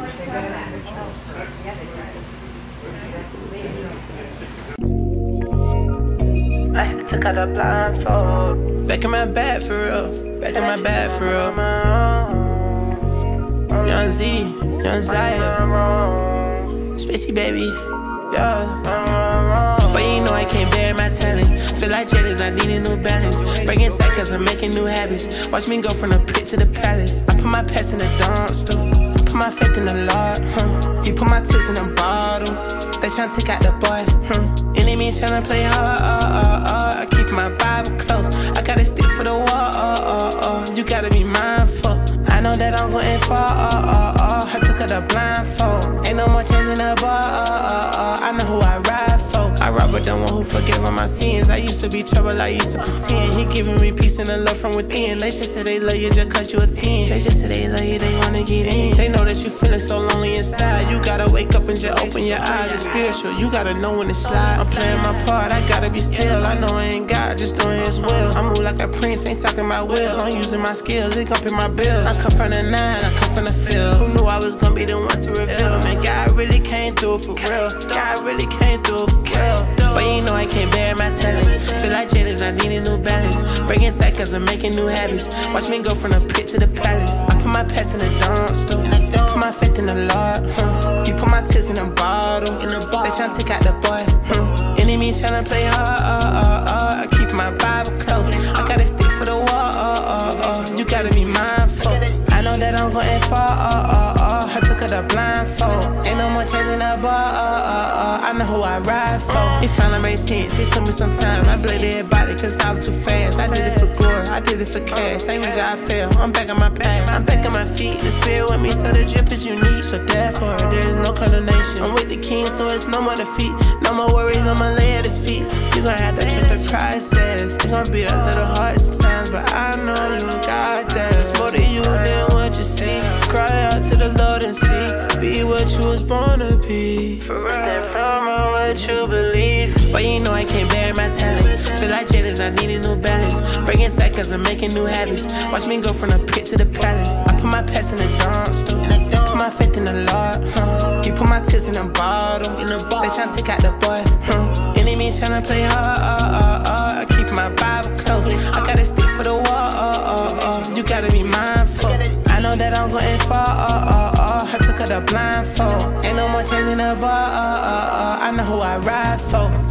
I took out the blindfold. Back in my bag for real. Back in my bag for real. Young Z, Young Zaya. Spacey baby, yeah. But you know I can't bear my talent. Feel like Jada, I need a new balance. Breaking cycles, I'm making new habits. Watch me go from the pit to the palace. I put my past in the dumpster. My faith in the Lord, huh? He put my tits in a bottle. They tryna take out the boy, hmm. Enemy tryna play hard, uh, uh, uh. I keep my Bible close. I gotta stick for the wall, uh, uh, uh. You gotta be mindful. I know that I'm going far, uh, uh, uh. I took her the blindfold. Ain't no more changing the bar, uh, uh, uh. I know who I ride for. I ride with the one who forgave all my sins. I used to be trouble, I used to pretend. He giving me peace and the love from within. They just say they love you just cause you a 10. They just you, they you feeling so lonely inside. You gotta wake up and just open your eyes. It's spiritual, you gotta know when to slide. I'm playing my part, I gotta be still. I know I ain't God, just doing His will. I move like a prince, ain't talking my will. I'm using my skills, it gon' pay my bills. I come from the nine, I come from the field. Who knew I was gonna be the one to reveal? Man, God really came through for real. God really came through for real. But you know I can't bear my talent. Feel like Jada's, I need a new balance. Breaking cycles, I'm making new habits. Watch me go from the pit to the palace. Bottle. They tryna take out the boy, huh? Enemies tryna play hard, uh, uh, uh. Finally made sense. It took me some time. I blame everybody cause I was too fast. I did it for glory. I did it for cash. Same reason I fell. I'm back on my path. I'm back on my feet. The spirit with me, so the drip is unique. So therefore, there is no condemnation. I'm with the king, so it's no more defeat. No more worries. I'ma lay at his feet. You gon' have to trust the process. It's gonna be a little hard sometimes, but I know you got that. It's more to you than what you see. Cry out to the Lord and see. Be what you was born to be. For real. Believe. But you know I can't bear my talent. Feel like Jada's, I need a new balance. Breaking cycles, I'm making new habits. Watch me go from the pit to the palace. I put my past in the dumpster. Put my faith in the Lord, huh? You put my tits in a bottle. They tryna take out the boy, huh? Enemies tryna play hard, uh, uh, uh. I keep my Bible close. I gotta stick for the wall, uh, uh, uh. You gotta be mindful. I know that I'm going far, uh, uh, uh. I took her the blindfold. Ain't no more changing the bar, uh, uh, uh. I know who I ride for.